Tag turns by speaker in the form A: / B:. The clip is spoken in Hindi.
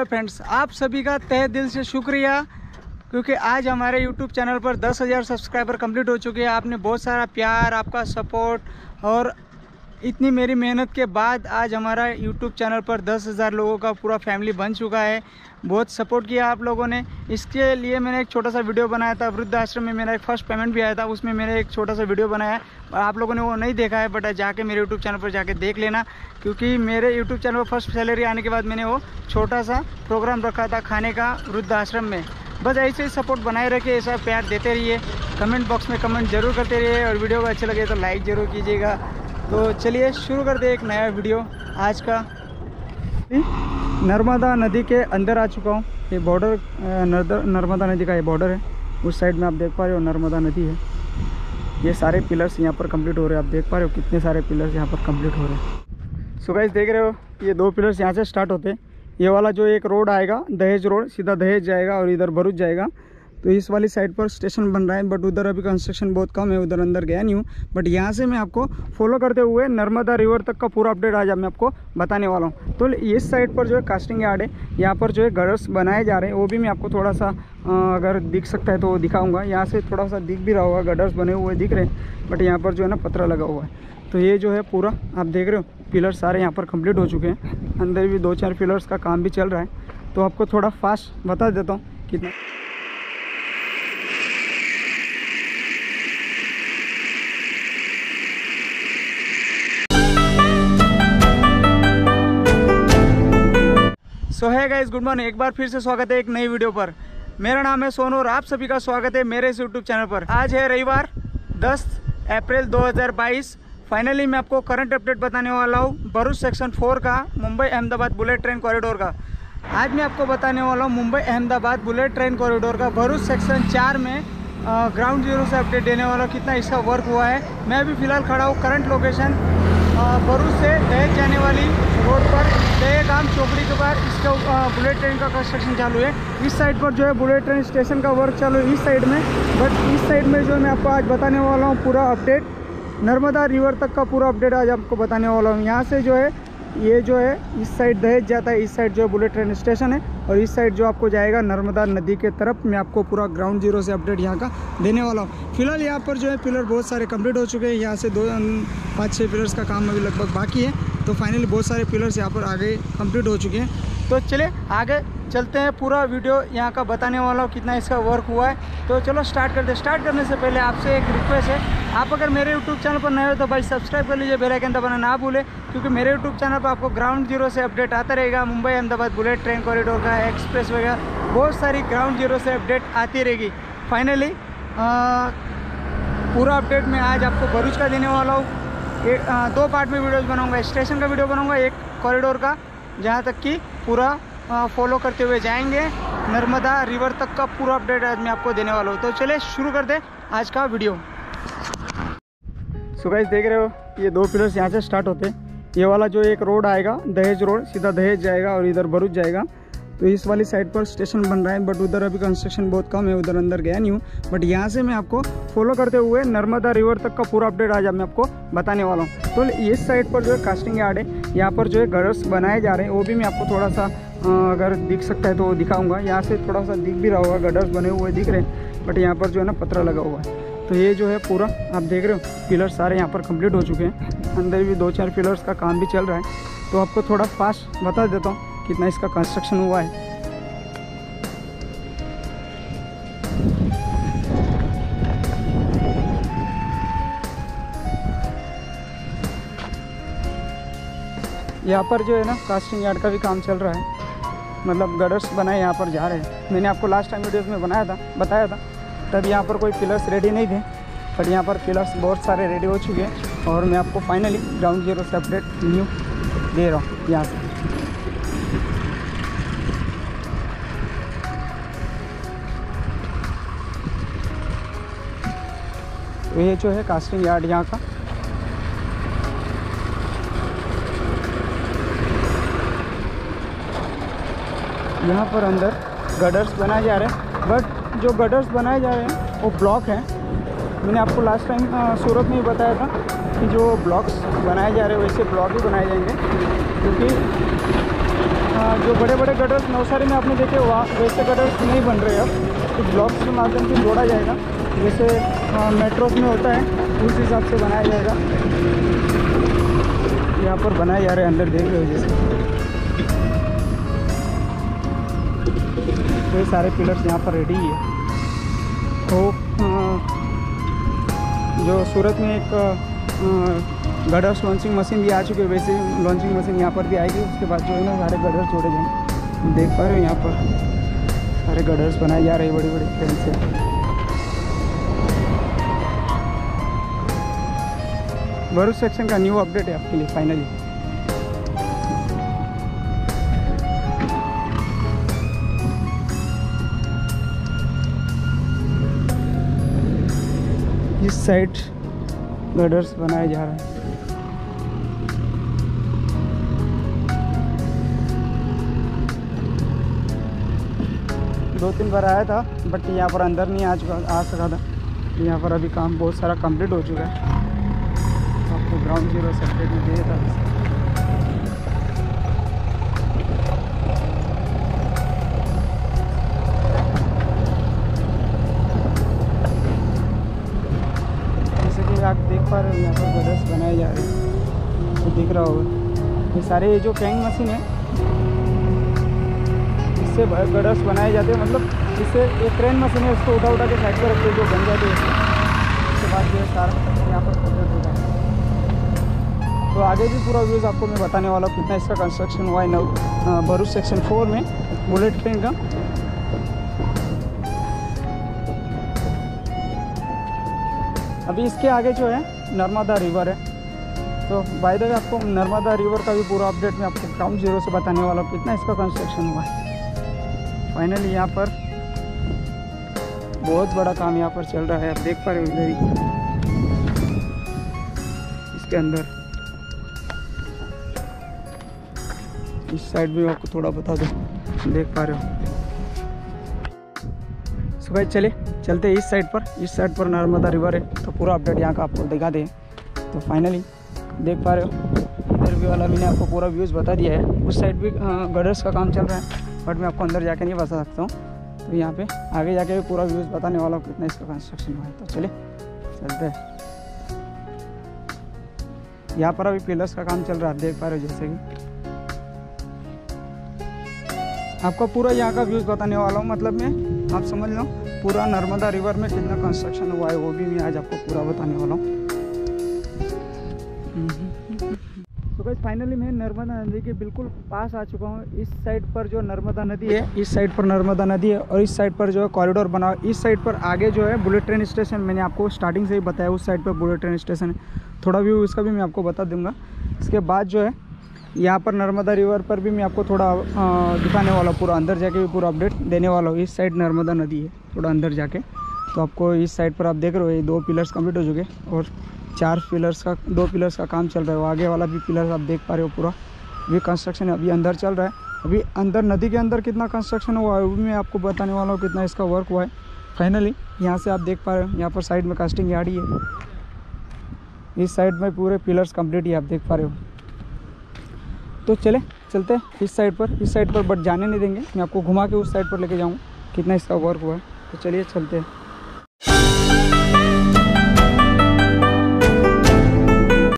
A: हेलो फ्रेंड्स, आप सभी का तहे दिल से शुक्रिया, क्योंकि आज हमारे यूट्यूब चैनल पर दस हज़ार सब्सक्राइबर कंप्लीट हो चुके हैं। आपने बहुत सारा प्यार, आपका सपोर्ट और इतनी मेरी मेहनत के बाद आज हमारा यूट्यूब चैनल पर दस हज़ार लोगों का पूरा फैमिली बन चुका है। बहुत सपोर्ट किया आप लोगों ने। इसके लिए मैंने एक छोटा सा वीडियो बनाया था। वृद्ध आश्रम में मेरा एक फ़र्स्ट पेमेंट भी आया था। उसमें मैंने एक छोटा सा वीडियो बनाया। आप लोगों ने वो नहीं देखा है बट जाके मेरे यूट्यूब चैनल पर जाके देख लेना। क्योंकि मेरे यूट्यूब चैनल पर फ़र्स्ट सैलरी आने के बाद मैंने वो छोटा सा प्रोग्राम रखा था खाने का वृद्ध आश्रम में। बस ऐसे ही सपोर्ट बनाए रखे ऐसा प्यार देते रहिए। कमेंट बॉक्स में कमेंट ज़रूर करते रहिए। और वीडियो को अच्छा लगे तो लाइक ज़रूर कीजिएगा। तो चलिए शुरू कर दे एक नया वीडियो आज का नर्मदा नदी के अंदर आ चुका हूँ। ये बॉर्डर नर्मदा नदी का ये बॉर्डर है। उस साइड में आप देख पा रहे हो नर्मदा नदी है। ये सारे पिलर्स यहाँ पर कंप्लीट हो रहे हैं। आप देख पा रहे हो कितने सारे पिलर्स यहाँ पर कंप्लीट हो रहे हैं। सो गाइस देख रहे हो, ये दो पिलर्स यहाँ से स्टार्ट होते हैं। ये वाला जो एक रोड आएगा, दहेज रोड सीधा दहेज जाएगा और इधर भरूच जाएगा। तो इस वाली साइड पर स्टेशन बन रहा है बट उधर अभी कंस्ट्रक्शन बहुत कम है, उधर अंदर गया नहीं हूँ। बट यहाँ से मैं आपको फॉलो करते हुए नर्मदा रिवर तक का पूरा अपडेट आज मैं आपको बताने वाला हूँ। तो इस साइड पर जो है कास्टिंग यार्ड है, यहाँ पर जो है गडर्स बनाए जा रहे हैं, वो भी मैं आपको थोड़ा सा अगर दिख सकता है तो दिखाऊँगा। यहाँ से थोड़ा सा दिख भी रहा होगा गडर्स बने हुए दिख रहे हैं बट यहाँ पर जो है ना पत्रा लगा हुआ है। तो ये जो है पूरा, आप देख रहे हो पिलर सारे यहाँ पर कंप्लीट हो चुके हैं। अंदर भी दो चार पिलर्स का काम भी चल रहा है। तो आपको थोड़ा फास्ट बता देता हूँ कितना सो है गाइज़ गुड मॉर्निंग एक बार फिर से स्वागत है एक नई वीडियो पर। मेरा नाम है सोनू और आप सभी का स्वागत है मेरे इस यूट्यूब चैनल पर। आज है रविवार 10 अप्रैल 2022 फाइनली मैं आपको करंट अपडेट बताने वाला हूँ, भरूच सेक्शन फोर का, Mumbai Ahmedabad bullet train corridor का। आज मैं आपको बताने वाला हूँ Mumbai Ahmedabad bullet train corridor का, भरूच सेक्शन चार में ग्राउंड ज़ीरो से अपडेट देने वाला कितना इसका वर्क हुआ है। मैं अभी फ़िलहाल खड़ा हूँ करंट लोकेशन भरूच से दहेज जाने वाली रोड पर गाँव चौकड़ी के बाद इसका बुलेट ट्रेन का कंस्ट्रक्शन चालू है। इस साइड पर जो है बुलेट ट्रेन स्टेशन का वर्क चालू है इस साइड में। बट इस साइड में जो मैं आपको आज बताने वाला हूँ पूरा अपडेट नर्मदा रिवर तक का पूरा अपडेट आज आपको बताने वाला हूँ। यहाँ से जो है ये जो है, इस साइड दहेज जाता है, इस साइड जो है बुलेट ट्रेन स्टेशन है और इस साइड जो आपको जाएगा नर्मदा नदी के तरफ़। मैं आपको पूरा ग्राउंड ज़ीरो से अपडेट यहाँ का देने वाला हूँ। फ़िलहाल यहाँ पर जो है पिलर बहुत सारे कंप्लीट हो चुके हैं। यहाँ से दो पाँच छः पिलर्स का काम अभी लगभग बाकी है। तो फाइनली बहुत सारे पिलर्स यहाँ पर आगे कंप्लीट हो चुके हैं। तो चले आगे चलते हैं पूरा वीडियो। यहाँ का बताने वाला हूँ कितना इसका वर्क हुआ है। तो चलो स्टार्ट करते हैं। स्टार्ट करने से पहले आपसे एक रिक्वेस्ट है। आप अगर मेरे यूट्यूब चैनल पर नए हो तो भाई सब्सक्राइब कर लीजिए बेल आइकन दबाना ना भूलें। क्योंकि मेरे यूट्यूब चैनल पर आपको ग्राउंड ज़ीरो से अपडेट आता रहेगा। Mumbai, Ahmedabad, bullet train corridor का एक्सप्रेस वगैरह, बहुत सारी ग्राउंड ज़ीरो से अपडेट आती रहेगी। फाइनली पूरा अपडेट मैं आज आपको भरूच का देने वाला हूँ। दो पार्ट में वीडियोज़ बनाऊँगा। स्टेशन का वीडियो बनाऊँगा, एक कॉरिडोर का। जहाँ तक कि पूरा फॉलो करते हुए जाएँगे। नर्मदा रिवर तक का पूरा अपडेट आज मैं आपको देने वाला हूँ। तो चले शुरू कर दे आज का वीडियो सो देख रहे हो, ये दो पिलर्स यहाँ से स्टार्ट होते हैं। ये वाला जो एक रोड आएगा, दहेज रोड सीधा दहेज जाएगा और इधर भरूच जाएगा। तो इस वाली साइड पर स्टेशन बन रहा है बट उधर अभी कंस्ट्रक्शन बहुत कम है, उधर अंदर गया नहीं हूँ। बट यहाँ से मैं आपको फॉलो करते हुए नर्मदा रिवर तक का पूरा अपडेट आज मैं आपको बताने वाला हूँ। तो इस साइड पर जो है कास्टिंग यार्ड है, यहाँ पर जो है गडर्स बनाए जा रहे हैं, वो भी मैं आपको थोड़ा सा अगर दिख सकता है तो दिखाऊँगा। यहाँ से थोड़ा सा दिख भी रहा होगा गडर्स बने हुए दिख रहे हैं बट यहाँ पर जो है ना पत्रा लगा हुआ है। तो ये जो है पूरा, आप देख रहे हो पिलर सारे यहाँ पर कंप्लीट हो चुके हैं। अंदर भी दो चार पिलर्स का काम भी चल रहा है। तो आपको थोड़ा फास्ट बता देता हूँ। कितना इसका कंस्ट्रक्शन हुआ है? यहाँ पर जो है ना कास्टिंग यार्ड का भी काम चल रहा है। मतलब गडर्स बनाए यहाँ पर जा रहे हैं। मैंने आपको लास्ट टाइम वीडियोस में बनाया था, बताया था। तब यहाँ पर कोई पिलर्स रेडी नहीं थे बट यहाँ पर पिलर्स बहुत सारे रेडी हो चुके हैं। और मैं आपको फाइनली ग्राउंड ज़ीरो से अपडेट न्यू दे रहा हूँ यहाँ से। ये जो है कास्टिंग यार्ड यहाँ का। यहाँ पर अंदर गडर्स बनाए जा रहे हैं बट जो गडर्स बनाए जा रहे हैं, वो ब्लॉक हैं। मैंने आपको लास्ट टाइम सूरत में ही बताया था कि जो ब्लॉक्स बनाए जा रहे हैं वैसे ब्लॉक ही बनाए जाएँगे। क्योंकि जो बड़े बड़े गटर्स नवसारी में आपने देखे वहाँ वैसे गटर्स नहीं बन रहे अब तो ब्लॉक्स के माध्यम से जोड़ा जाएगा। जैसे मेट्रोस में होता है, उस हिसाब से बनाया जाएगा। यहाँ पर बनाए जा रहे हैं अंदर, देख रहे हो जैसे। तो सारे पिलर्स यहाँ पर रेडी है। तो जो सूरत में एक गडर्स लॉन्चिंग मशीन भी आ चुकी है, वैसे लॉन्चिंग मशीन यहाँ पर भी आएगी। उसके बाद जो है ना, सारे गडर्स जोड़े जाएँगे। देख पा रहे हो यहाँ पर। सारे गडर्स बनाए जा रहे हैं बड़ी बड़ी ट्रेन से। भरूच सेक्शन का न्यू अपडेट है आपके लिए फाइनली इस साइड गडर्स बनाए जा रहे हैं। दो तीन बार आया था बट यहाँ पर अंदर नहीं आ चुका, आ सका था। यहाँ पर अभी काम बहुत सारा कंप्लीट हो चुका है। आपको ग्राउंड ज़ीरो सेपरेट में दिया था। जैसे कि आप देख पा रहे हो, यहाँ पर गडर्स बनाए जा रहे हैं। तो दिख रहा होगा। ये सारे ये जो कैंग मशीन है, इससे गडर्स बनाए जाते हैं। मतलब इससे एक क्रेन मशीन है, उसको उठा उठा के साइड पर रखते जो बन जाते हैं, उसके बाद जो है सारा यहाँ पर होता है। तो आगे भी पूरा व्यूज़ आपको मैं बताने वाला हूँ कितना इसका कंस्ट्रक्शन हुआ है नव भरूच सेक्शन फोर में बुलेट ट्रेन का। अभी इसके आगे जो है, नर्मदा रिवर है। तो बाय द वे आपको नर्मदा रिवर का भी पूरा अपडेट मैं आपको ग्राउंड ज़ीरो से बताने वाला हूँ कितना इसका कंस्ट्रक्शन हुआ। है फाइनली यहाँ पर बहुत बड़ा काम यहाँ पर चल रहा है, आप देख पा रहे हो इधर ही। इसके अंदर। इस साइड भी आपको थोड़ा बता दो। देख पा रहे हो। सुबह चले चलते हैं इस साइड पर। इस साइड पर नर्मदा रिवर है तो पूरा अपडेट यहाँ का आपको दिखा दें। तो फाइनली देख पा रहे हो, इधर भी वाला मैंने आपको पूरा व्यूज़ बता दिया है। उस साइड भी गडर्स का काम चल रहा है बट मैं आपको अंदर जाके नहीं बता सकता हूँ। तो यहाँ पे आगे जाके भी पूरा व्यूज़ बताने वाला हूँ कितना इसका कंस्ट्रक्शन हुआ है। तो चले चलते हैं। यहाँ पर अभी पिलर्स का काम चल रहा है देख पा रहे हो जैसे कि। आपको पूरा यहाँ का व्यूज़ बताने वाला हूँ। मतलब मैं, आप समझ लो, पूरा नर्मदा रिवर में कितना कंस्ट्रक्शन हुआ है, वो भी मैं आज आपको पूरा बताने वाला हूँ। तो बस फाइनली मैं नर्मदा नदी के बिल्कुल पास आ चुका हूँ। इस साइड पर जो नर्मदा नदी है, इस साइड पर नर्मदा नदी है और इस साइड पर जो है कॉरिडोर बना इस साइड पर आगे जो है बुलेट ट्रेन स्टेशन मैंने आपको स्टार्टिंग से ही बताया, उस साइड पर बुलेट ट्रेन स्टेशन है। थोड़ा व्यू इसका भी मैं आपको बता दूँगा। इसके बाद जो है यहाँ पर नर्मदा रिवर पर भी मैं आपको थोड़ा दिखाने वाला हूँ, पूरा अंदर जाके भी पूरा अपडेट देने वाला हूँ। इस साइड नर्मदा नदी है, थोड़ा अंदर जाके। तो आपको इस साइड पर आप देख रहे हो, ये दो पिलर्स कंप्लीट हो चुके और चार पिलर्स का, दो पिलर्स का काम चल रहा है। वो आगे वाला भी पिलर आप देख पा रहे हो पूरा। अभी कंस्ट्रक्शन अभी अंदर चल रहा है। अभी अंदर, नदी के अंदर कितना कंस्ट्रक्शन हुआ है, वो भी मैं आपको बताने वाला हूँ, कितना इसका वर्क हुआ है। फाइनली यहाँ से आप देख पा रहे हो, यहाँ पर साइड में कास्टिंग यार्ड ही। है इस साइड में पूरे पिलर्स कंप्लीट ही आप देख पा रहे हो। तो चले, चलते हैं। इस साइड पर, इस साइड पर बट जाने नहीं देंगे। मैं आपको घुमा के उस साइड पर लेके जाऊँगा। कितना इसका वर्क हुआ है। तो चलिए, चलते हैं।